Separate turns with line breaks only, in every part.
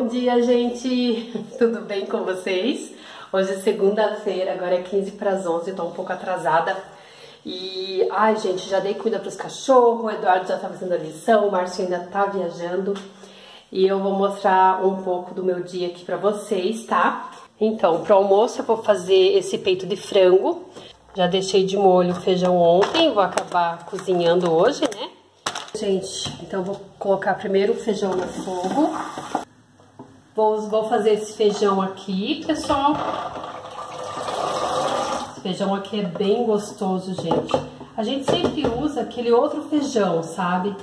Bom dia, gente! Tudo bem com vocês? Hoje é segunda-feira, agora é 15 para as 11, tô um pouco atrasada. E, ai, gente, já dei cuida para os cachorros, o Eduardo já tá fazendo a lição, o Márcio ainda tá viajando. E eu vou mostrar um pouco do meu dia aqui para vocês, tá? Então, pro almoço eu vou fazer esse peito de frango. Já deixei de molho o feijão ontem, vou acabar cozinhando hoje, né? Gente, então vou colocar primeiro o feijão no fogo. Vou, vou fazer esse feijão aqui, pessoal. Esse feijão aqui é bem gostoso, gente. A gente sempre usa aquele outro feijão, sabe?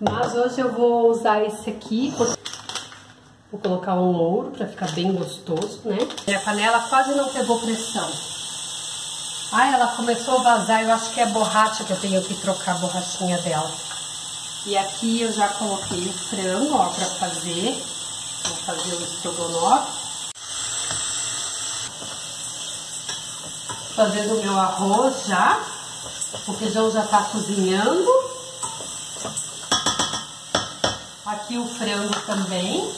Mas hoje eu vou usar esse aqui. Vou colocar um louro para ficar bem gostoso, né? E a panela quase não pegou pressão. Ai, ela começou a vazar. Eu acho que é borracha que eu tenho que trocar a borrachinha dela. E aqui eu já coloquei o frango, ó, pra fazer. Vou fazer o estrogonofe. Fazendo o meu arroz já. O feijão já tá cozinhando. Aqui o frango também.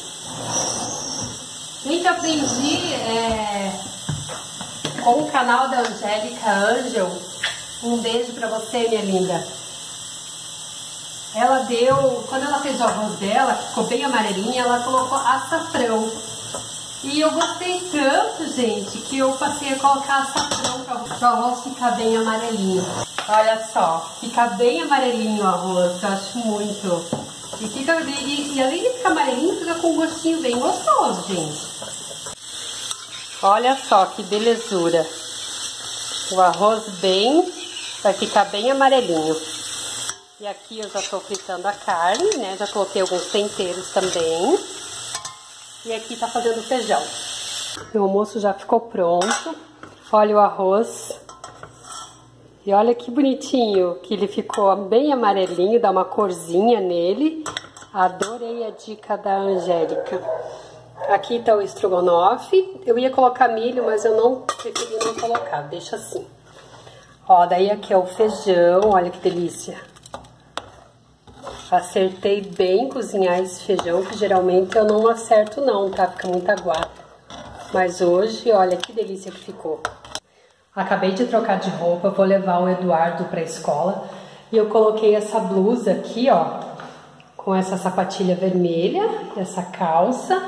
Gente, aprendi é, com o canal da Angélica Angel. Um beijo pra você, minha linda ela deu, quando ela fez o arroz dela, ficou bem amarelinha, ela colocou açafrão. E eu gostei tanto, gente, que eu passei a colocar açafrão para o arroz ficar bem amarelinho. Olha só, fica bem amarelinho o arroz, eu acho muito. E, fica, e, e além de ficar amarelinho, fica com um gostinho bem gostoso, gente. Olha só que belezura. O arroz bem, vai ficar bem amarelinho. E aqui eu já tô fritando a carne, né? Já coloquei alguns temperos também. E aqui tá fazendo feijão. Meu almoço já ficou pronto. Olha o arroz. E olha que bonitinho que ele ficou bem amarelinho, dá uma corzinha nele. Adorei a dica da Angélica. Aqui tá o estrogonofe. Eu ia colocar milho, mas eu não preferi não colocar, deixa assim. Ó, daí aqui é o feijão, olha que delícia. Acertei bem cozinhar esse feijão, que geralmente eu não acerto não, tá? Fica muito aguado. Mas hoje, olha que delícia que ficou. Acabei de trocar de roupa, vou levar o Eduardo pra escola. E eu coloquei essa blusa aqui, ó, com essa sapatilha vermelha, essa calça.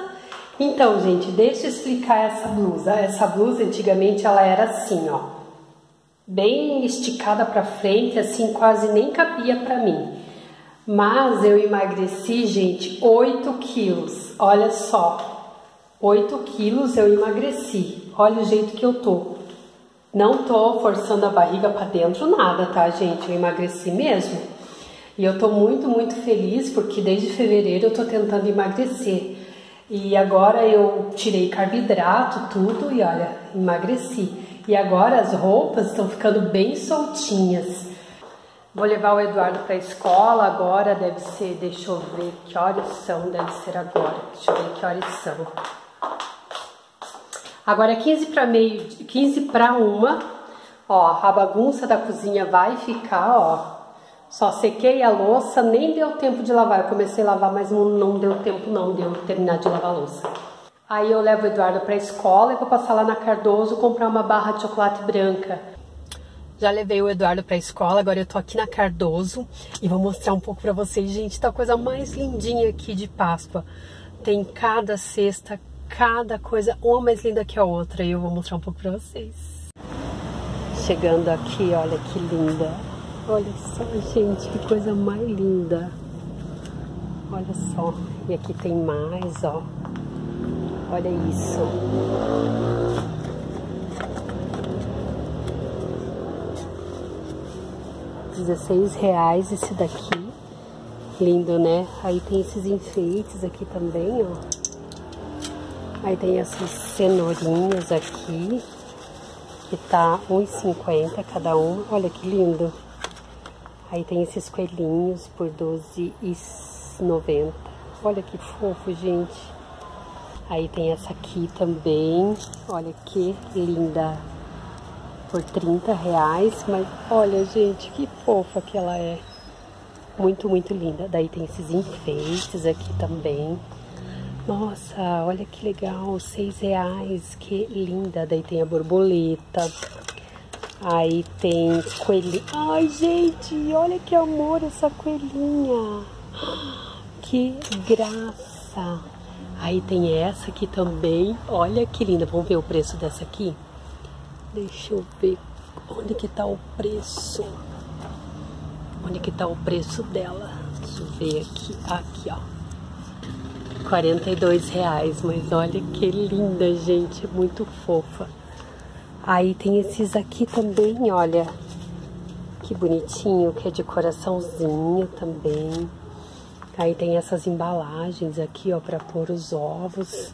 Então, gente, deixa eu explicar essa blusa. Essa blusa, antigamente, ela era assim, ó. Bem esticada pra frente, assim, quase nem cabia pra mim. Mas eu emagreci, gente, 8 quilos. Olha só, 8 quilos eu emagreci. Olha o jeito que eu tô. Não tô forçando a barriga para dentro, nada, tá, gente? Eu emagreci mesmo. E eu tô muito, muito feliz porque desde fevereiro eu tô tentando emagrecer. E agora eu tirei carboidrato, tudo, e olha, emagreci. E agora as roupas estão ficando bem soltinhas. Vou levar o Eduardo para a escola agora, deve ser, deixa eu ver que horas são, deve ser agora, deixa eu ver que horas são. Agora é 15 para meio, 15 para uma, ó, a bagunça da cozinha vai ficar, ó, só sequei a louça, nem deu tempo de lavar, eu comecei a lavar, mas não, não deu tempo não, deu terminar de lavar a louça. Aí eu levo o Eduardo para a escola e vou passar lá na Cardoso comprar uma barra de chocolate branca. Já levei o Eduardo pra escola, agora eu tô aqui na Cardoso e vou mostrar um pouco pra vocês. Gente, tá a coisa mais lindinha aqui de Páscoa. Tem cada cesta, cada coisa, uma mais linda que a outra. E eu vou mostrar um pouco pra vocês. Chegando aqui, olha que linda. Olha só, gente, que coisa mais linda. Olha só. E aqui tem mais, ó. Olha isso. 16 reais esse daqui. Lindo, né? Aí tem esses enfeites aqui também, ó. Aí tem essas cenourinhas aqui, que tá R$1,50 cada uma. Olha que lindo. Aí tem esses coelhinhos por R$12,90. Olha que fofo, gente. Aí tem essa aqui também. Olha que linda por 30 reais, mas olha, gente, que fofa que ela é. Muito, muito linda. Daí tem esses enfeites aqui também. Nossa, olha que legal, seis reais, que linda. Daí tem a borboleta. Aí tem coelhinha. Ai, gente, olha que amor essa coelhinha. Que graça. Aí tem essa aqui também. Olha que linda. Vamos ver o preço dessa aqui? Deixa eu ver onde que tá o preço. Onde que tá o preço dela? Deixa eu ver aqui. Aqui, ó. 42 reais, mas olha que linda, gente. Muito fofa. Aí tem esses aqui também, olha. Que bonitinho, que é de coraçãozinho também. Aí tem essas embalagens aqui, ó, para pôr os ovos.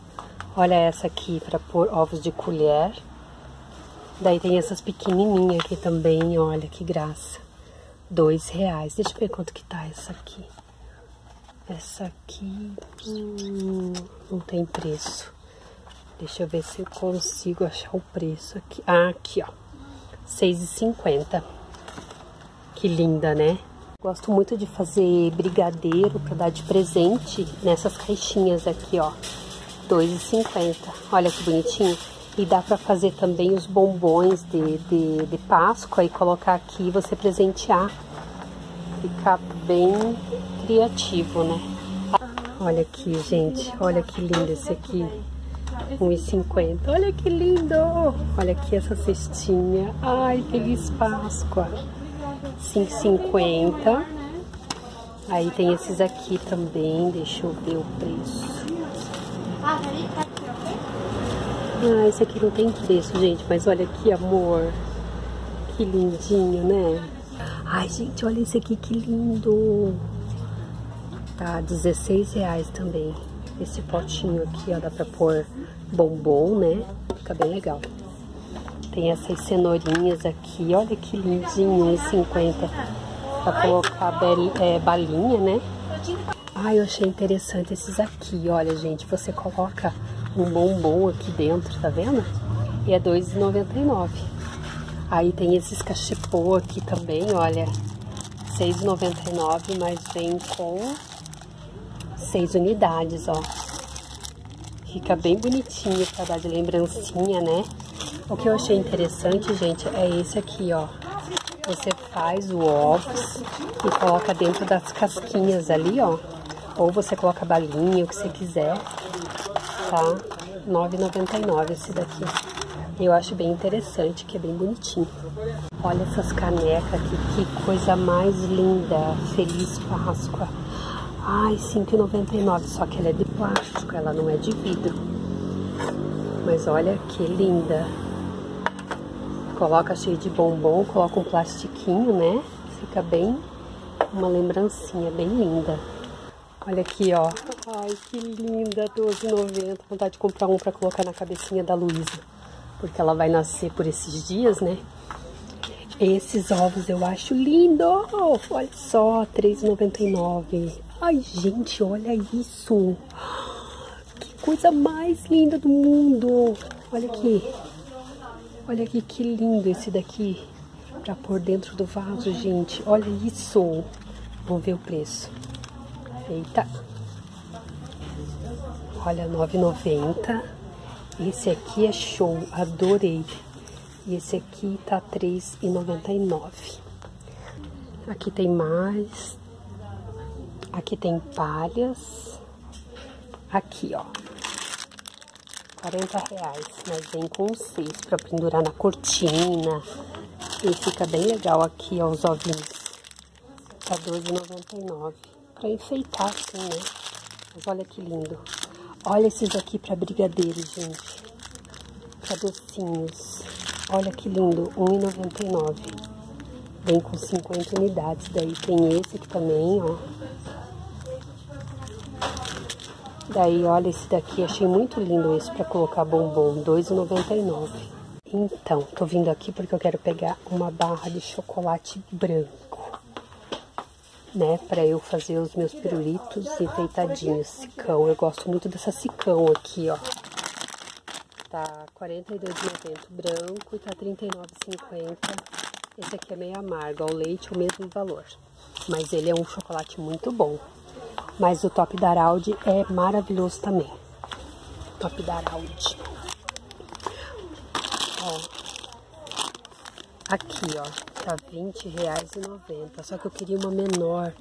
Olha essa aqui para pôr ovos de colher. Daí tem essas pequenininhas aqui também, olha que graça. Dois reais. Deixa eu ver quanto que tá essa aqui. Essa aqui hum, não tem preço. Deixa eu ver se eu consigo achar o preço aqui. Ah, aqui, ó. R$6,50. Que linda, né? Gosto muito de fazer brigadeiro para dar de presente nessas caixinhas aqui, ó. R$2,50. Olha que bonitinho. E dá para fazer também os bombons de, de, de Páscoa e colocar aqui e você presentear. Fica bem criativo, né? Olha aqui, gente. Olha que lindo esse aqui. 1,50. Olha que lindo! Olha aqui essa cestinha. Ai, feliz Páscoa. 5,50. Aí tem esses aqui também. Deixa eu ver o preço. Ah, esse aqui não tem preço, gente. Mas olha que amor. Que lindinho, né? Ai, gente, olha esse aqui, que lindo. Tá, 16 reais também. Esse potinho aqui, ó, dá pra pôr bombom, né? Fica bem legal. Tem essas cenourinhas aqui, olha que lindinho, 1,50. Pra colocar é, balinha, né? Ai, eu achei interessante esses aqui, olha, gente. Você coloca um bombom aqui dentro, tá vendo? E é R$2,99. Aí tem esses cachepô aqui também, olha. R$6,99, mas vem com seis unidades, ó. Fica bem bonitinho para dar de lembrancinha, né? O que eu achei interessante, gente, é esse aqui, ó. Você faz o ovos e coloca dentro das casquinhas ali, ó. Ou você coloca balinha, o que você quiser, tá? R$ 9,99 esse daqui. Eu acho bem interessante, que é bem bonitinho. Olha essas canecas aqui, que coisa mais linda. Feliz Páscoa. Ai, 5,99, só que ela é de plástico, ela não é de vidro. Mas olha que linda. Coloca cheio de bombom, coloca um plastiquinho, né? Fica bem uma lembrancinha bem linda. Olha aqui, ó. Ai, que linda, 12,90. Vontade de comprar um para colocar na cabecinha da Luísa. Porque ela vai nascer por esses dias, né? Esses ovos eu acho lindo. Olha só, R$3,99. Ai, gente, olha isso. Que coisa mais linda do mundo. Olha aqui. Olha aqui que lindo esse daqui. Pra pôr dentro do vaso, gente. Olha isso. Vamos ver o preço. Eita. Olha, 9,90. Esse aqui é show. Adorei. E esse aqui tá 3,99. Aqui tem mais. Aqui tem palhas. Aqui, ó. 40 reais, mas vem com seis para pendurar na cortina. E fica bem legal aqui, ó, os ovinhos. Tá R$12,99. Pra enfeitar assim, né? Mas olha que lindo. Olha esses aqui para brigadeiro, gente. Para docinhos. Olha que lindo, R$1,99. Vem com 50 unidades. Daí tem esse aqui também, ó. Daí, olha esse daqui, achei muito lindo esse para colocar bombom, R$ 2,99. Então, tô vindo aqui porque eu quero pegar uma barra de chocolate branco, né, para eu fazer os meus pirulitos enfeitadinhos, cicão. Eu gosto muito dessa cicão aqui, ó. Tá R$ 42,90 branco e tá R$ 39,50. Esse aqui é meio amargo, o leite é o mesmo valor, mas ele é um chocolate muito bom. Mas o top da Araldi é maravilhoso também. top da Araldi. Ó. Aqui, ó. Tá R$20,90. Só que eu queria uma menor.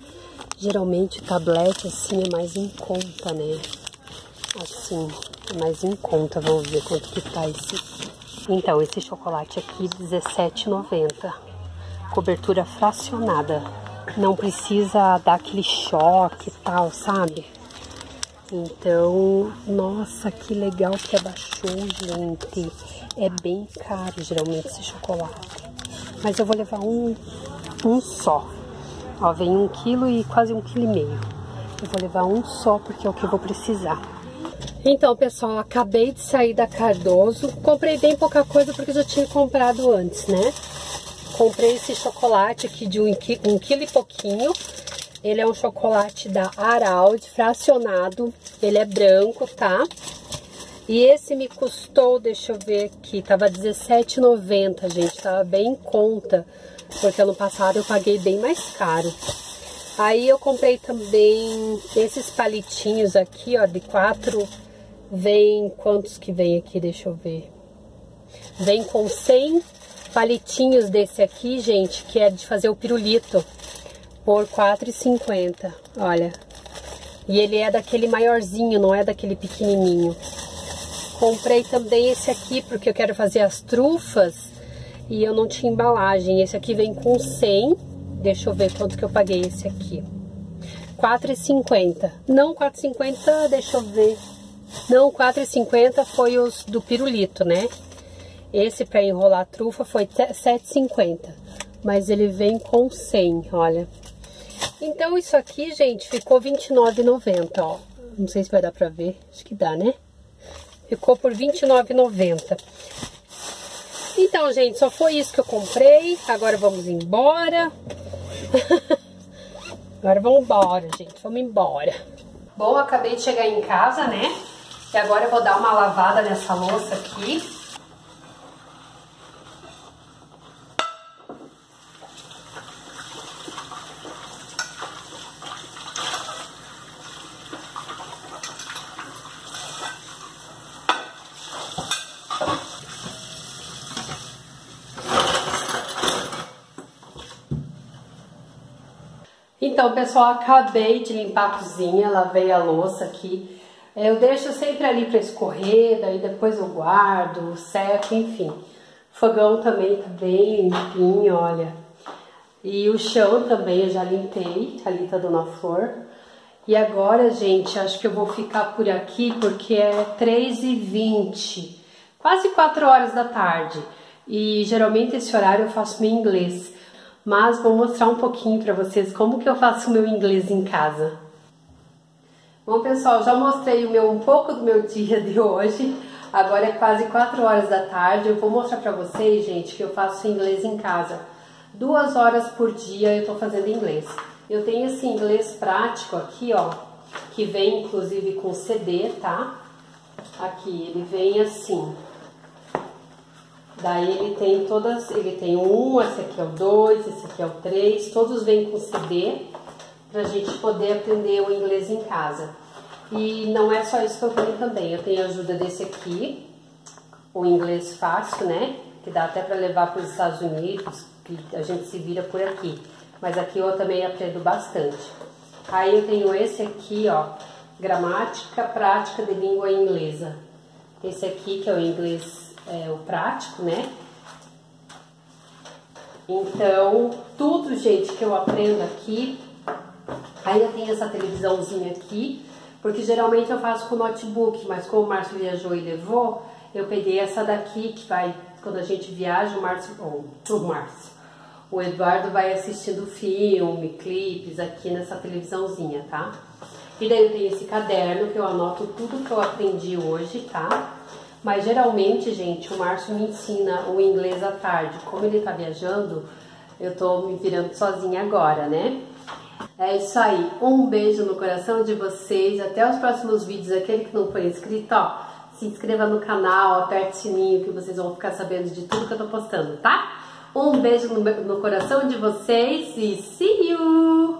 Geralmente o tablete assim é mais em conta, né? Assim, é mais em conta. Vamos ver quanto que tá esse. Então, esse chocolate aqui, R$17,90. Cobertura fracionada. Não precisa dar aquele choque e tal, sabe? Então, nossa, que legal que abaixou, gente. É bem caro, geralmente, esse chocolate. Mas eu vou levar um, um só. Ó, vem um quilo e quase um quilo e meio. Eu vou levar um só porque é o que eu vou precisar. Então, pessoal, acabei de sair da Cardoso. Comprei bem pouca coisa porque já tinha comprado antes, né? Comprei esse chocolate aqui de um, um quilo e pouquinho. Ele é um chocolate da Araldi, fracionado. Ele é branco, tá? E esse me custou, deixa eu ver aqui, tava R$17,90, gente. Tava bem em conta, porque ano passado eu paguei bem mais caro. Aí eu comprei também esses palitinhos aqui, ó, de quatro. Vem, quantos que vem aqui? Deixa eu ver. Vem com 100 palitinhos desse aqui, gente, que é de fazer o pirulito, por R$4,50. Olha. E ele é daquele maiorzinho, não é daquele pequenininho. Comprei também esse aqui, porque eu quero fazer as trufas e eu não tinha embalagem. Esse aqui vem com 100 Deixa eu ver quanto que eu paguei esse aqui. R$4,50. Não, R$4,50, deixa eu ver. Não, R$4,50 foi os do pirulito, né? Esse para enrolar a trufa foi R$7,50. Mas ele vem com 100, olha. Então, isso aqui, gente, ficou R$29,90, ó. Não sei se vai dar pra ver. Acho que dá, né? Ficou por R$29,90. Então, gente, só foi isso que eu comprei. Agora vamos embora. Agora vamos embora, gente. Vamos embora. Bom, acabei de chegar em casa, né? E agora eu vou dar uma lavada nessa louça aqui. Então, pessoal, acabei de limpar a cozinha, lavei a louça aqui. Eu deixo sempre ali para escorrer, daí depois eu guardo, seco, enfim. Fogão também tá bem limpinho, olha. E o chão também eu já limpei, ali tá dando a flor. E agora, gente, acho que eu vou ficar por aqui porque é 3h20, quase 4 horas da tarde. E geralmente esse horário eu faço meu inglês mas vou mostrar um pouquinho para vocês como que eu faço o meu inglês em casa. Bom, pessoal, já mostrei o meu, um pouco do meu dia de hoje. Agora é quase 4 horas da tarde. Eu vou mostrar para vocês, gente, que eu faço inglês em casa. Duas horas por dia eu tô fazendo inglês. Eu tenho esse inglês prático aqui, ó, que vem inclusive com CD, tá? Aqui, ele vem assim, Daí ele tem todas, ele tem 1, esse aqui é o 2, esse aqui é o 3, todos vêm com CD pra gente poder aprender o inglês em casa. E não é só isso que eu tenho também, eu tenho ajuda desse aqui, o inglês fácil, né? Que dá até para levar para os Estados Unidos, que a gente se vira por aqui. Mas aqui eu também aprendo bastante. Aí eu tenho esse aqui, ó, gramática prática de língua inglesa. Esse aqui que é o inglês é, o prático, né? Então, tudo, gente, que eu aprendo aqui, ainda tem essa televisãozinha aqui, porque geralmente eu faço com notebook, mas como o Márcio viajou e levou, eu peguei essa daqui, que vai, quando a gente viaja, o Márcio, oh, o Márcio, o Eduardo vai assistindo filme, clipes aqui nessa televisãozinha, tá? E daí eu tenho esse caderno que eu anoto tudo que eu aprendi hoje, tá? Mas geralmente, gente, o Márcio me ensina o inglês à tarde. Como ele tá viajando, eu tô me virando sozinha agora, né? É isso aí. Um beijo no coração de vocês. Até os próximos vídeos. Aquele que não foi inscrito, ó, se inscreva no canal, aperte o sininho que vocês vão ficar sabendo de tudo que eu tô postando, tá? Um beijo no, no coração de vocês e see you!